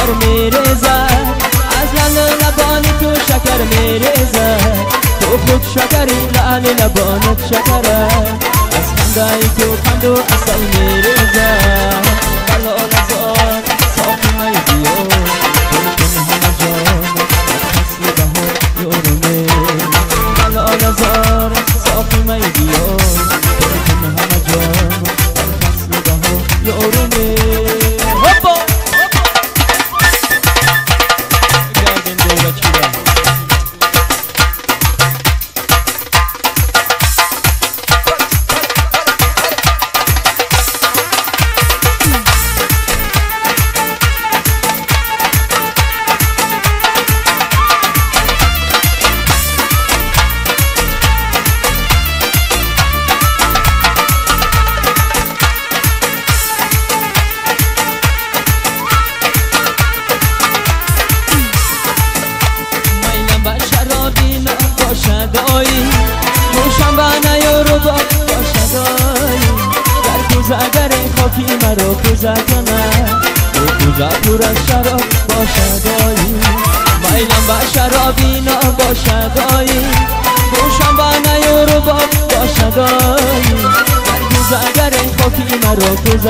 سر میریزد از لعن لبان تو شکر میریزد تو خود شکری لعن لبانت شکره. از خنده تو خند و اصل میریزد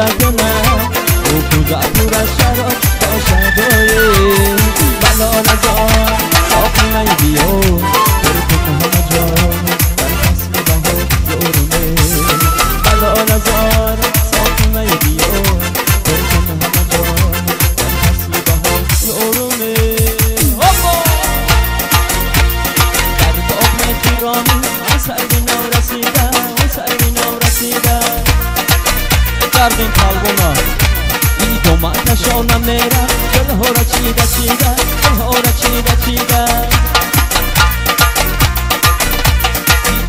apaixonar شونا میرا گل هورا چیدا چیدا گل هورا چیدا چیدا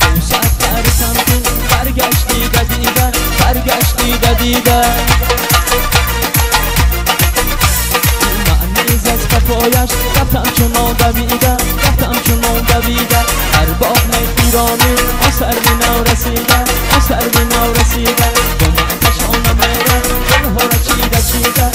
اون ساعت در سمتون برگشتی دیدن برگشتی دیدن معنیز از کفایش رفتم چون آن دویدن رفتم چون آن دویدن هر باغ می پیرانی سر می نو رسیدن سر می نو دو من کشانم میرن گل هورا چیدا چیدا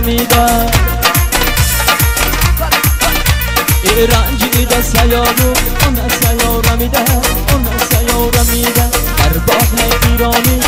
میدم. ای رنجی ده سیارو اون سیارو میده اون سیارو میده در باغ ایرانی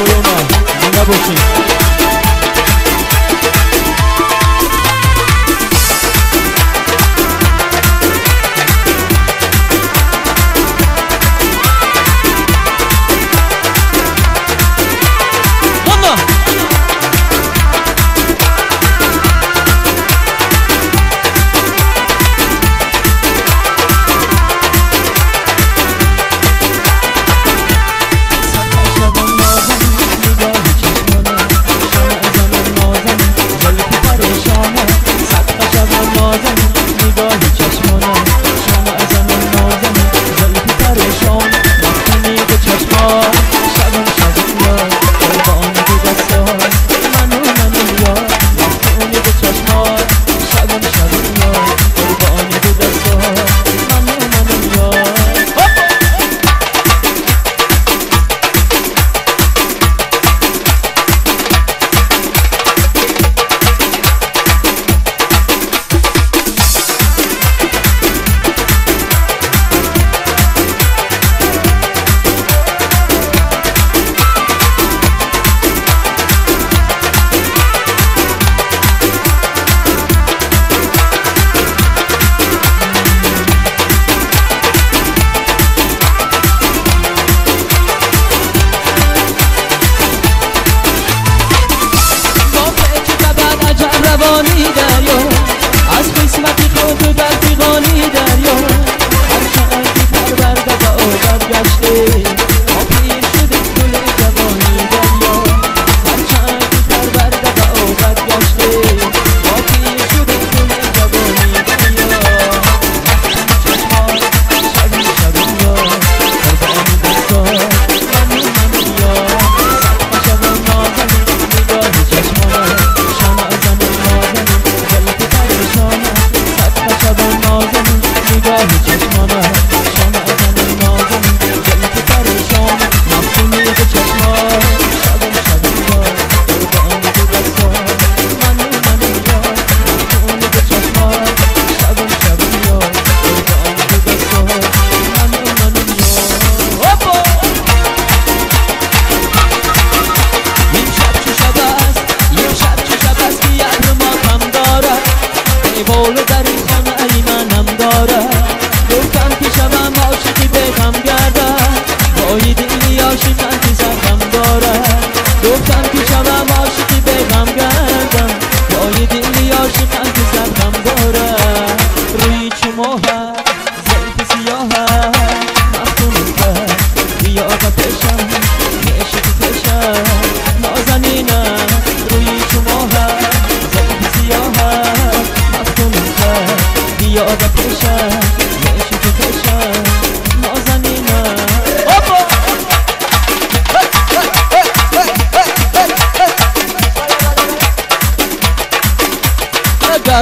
Coloma, manda por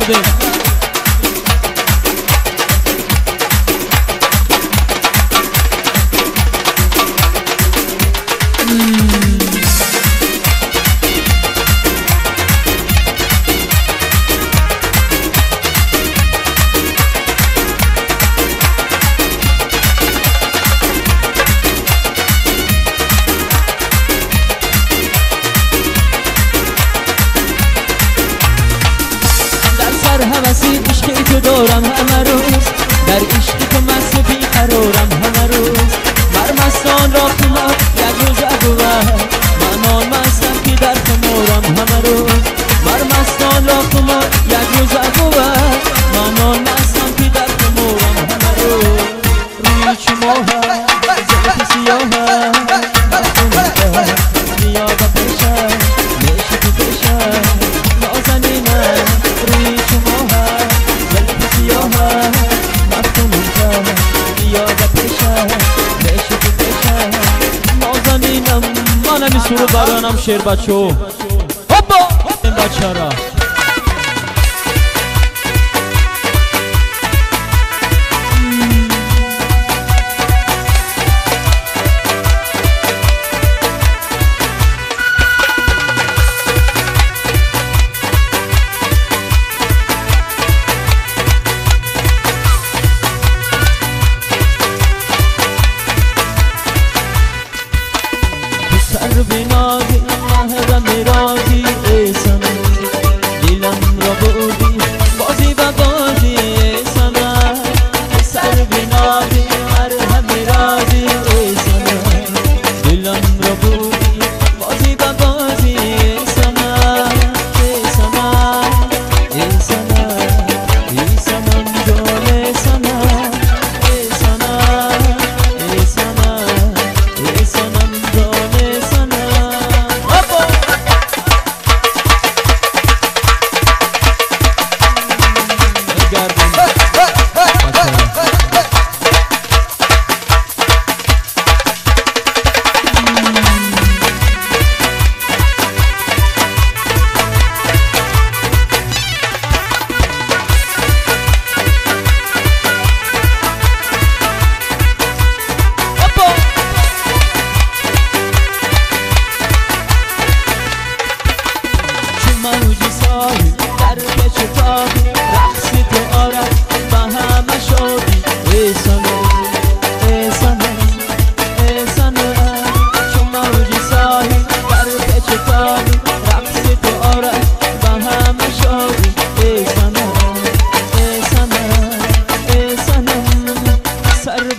tardes. شعر بچه ها بچه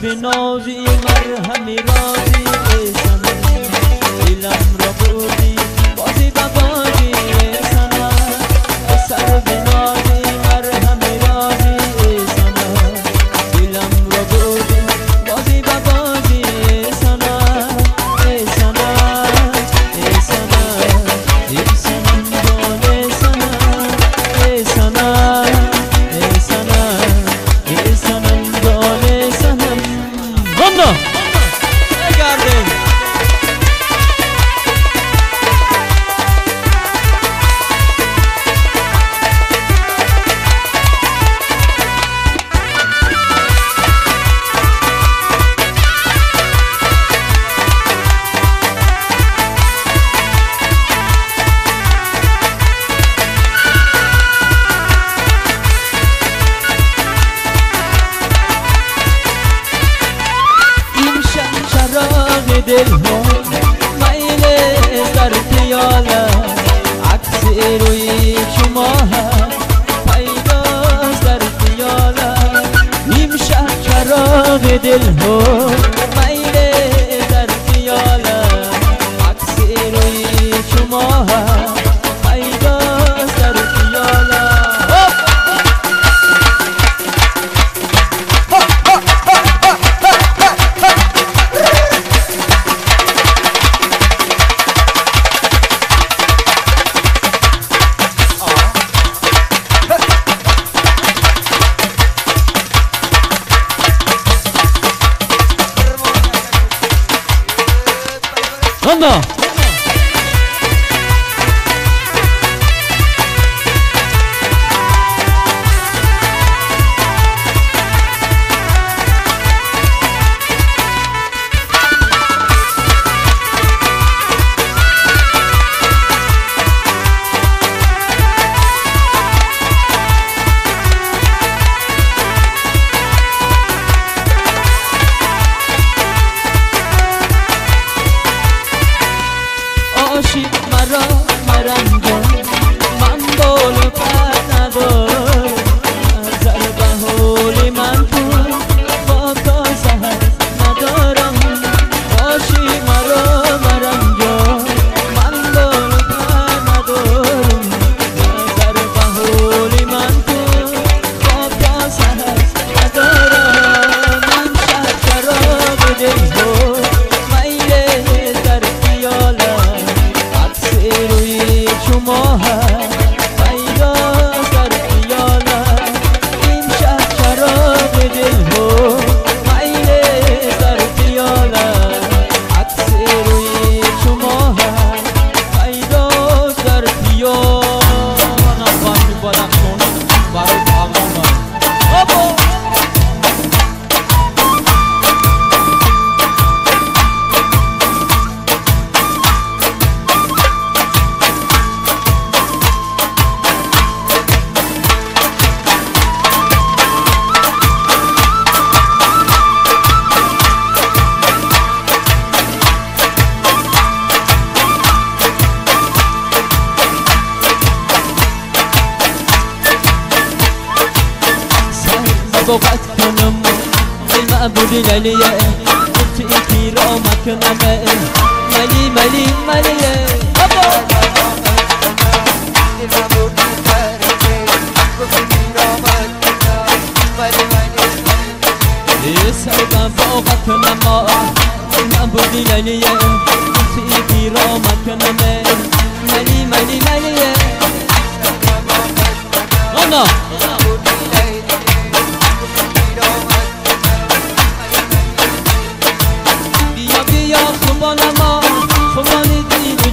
नबी नौजी मर हमी दिल हो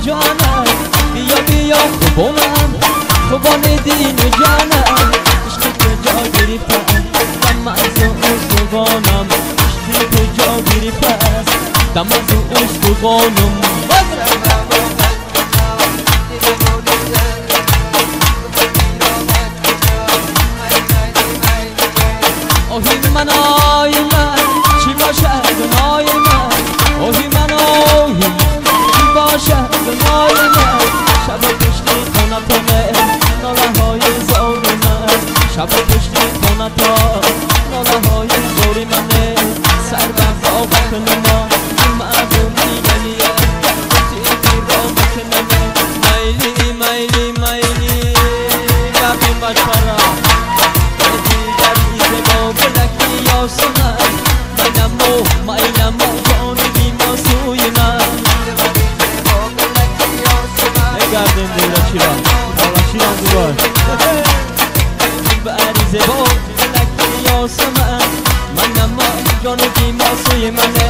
جانم بیا بیا خوبانم خوبان دین جانم. عشق تو جا گرفتم دم از خوبانم عشق تو جا گرفتم دم از آهی Manamo'yonu giymez uyumanı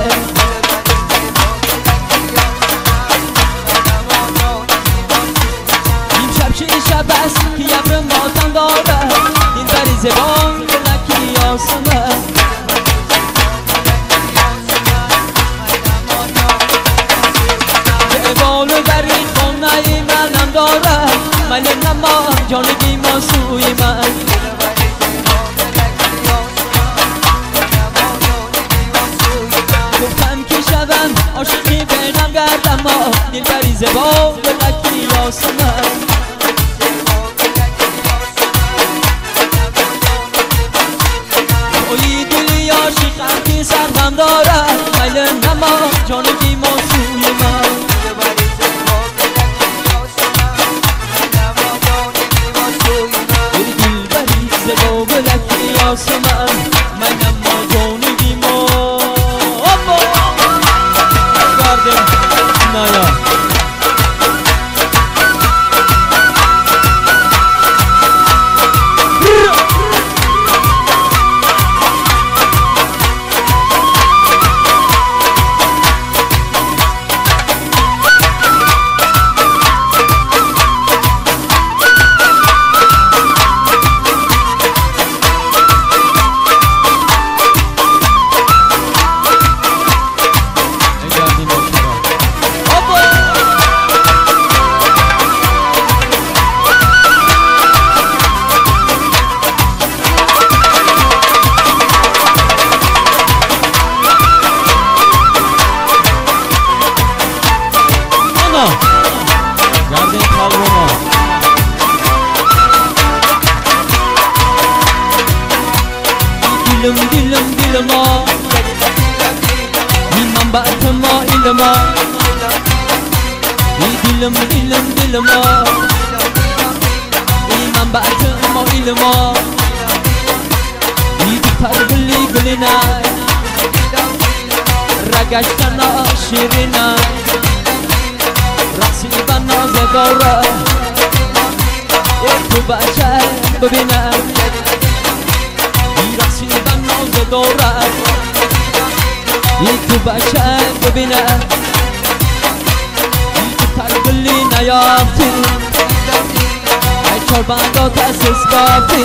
ilm ilm ilmo ilman ba'ti mo ilmo yitar gulli gulina ragashana shirina راسي بنا زغورة يكتب شاب بنا راسي بنا زغورة يكتب شاب بنا نیافتی ای چار بندا تسیس کافتی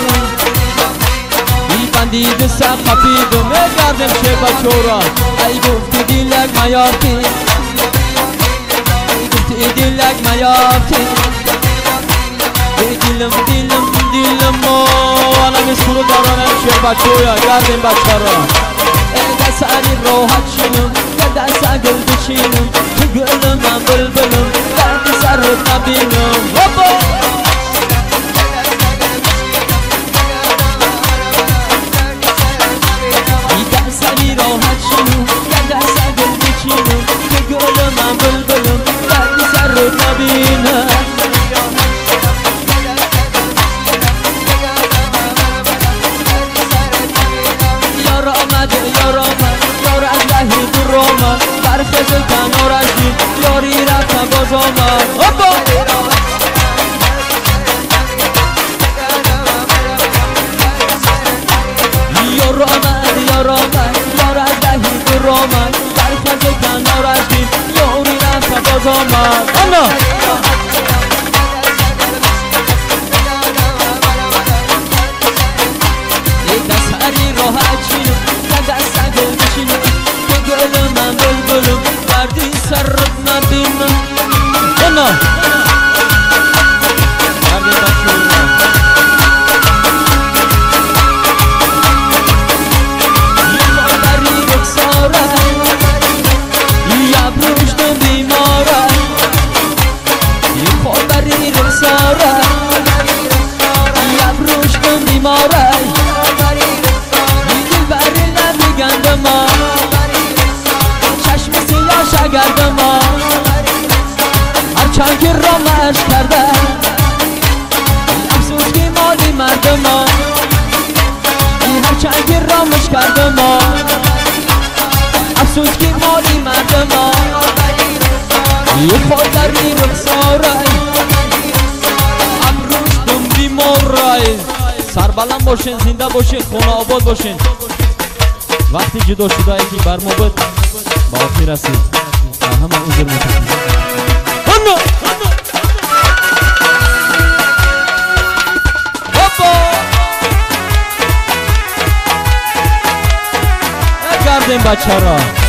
ای بندید سقفی دمه گردم چه بچورا ای گفتی دیلک میافتی dilek mayafti Dilim dilim dilim o Anamiz kuru davranan şey bakıyor Geldim başlara Elde seni rohat şinum Elde sen gül ዳንሳ ገልብሽ ነው ችግርም አንበልበልም ዳንሳ ረታቢ ነው። باشین زنده باشین خونه آباد باشین. وقتی جدا شده ایکی بر ما بد. با آخی رسید و همه عذر متقیم کردیم بچه را.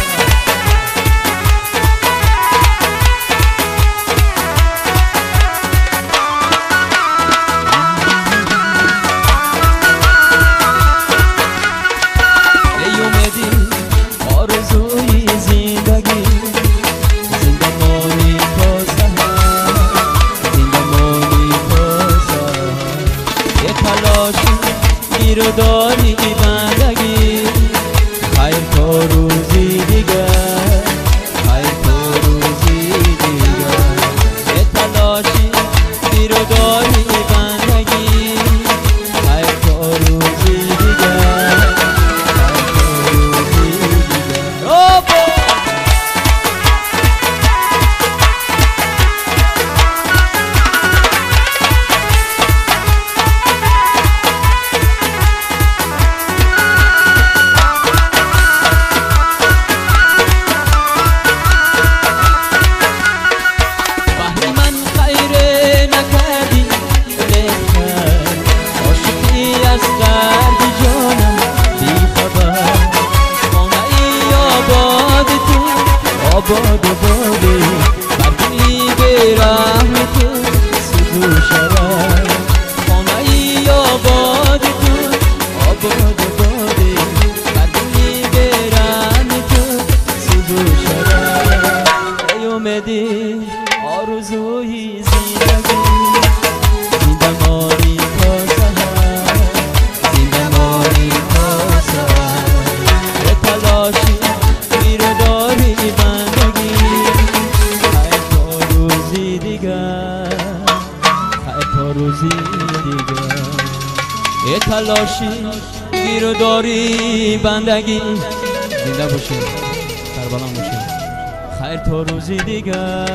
Zidigar.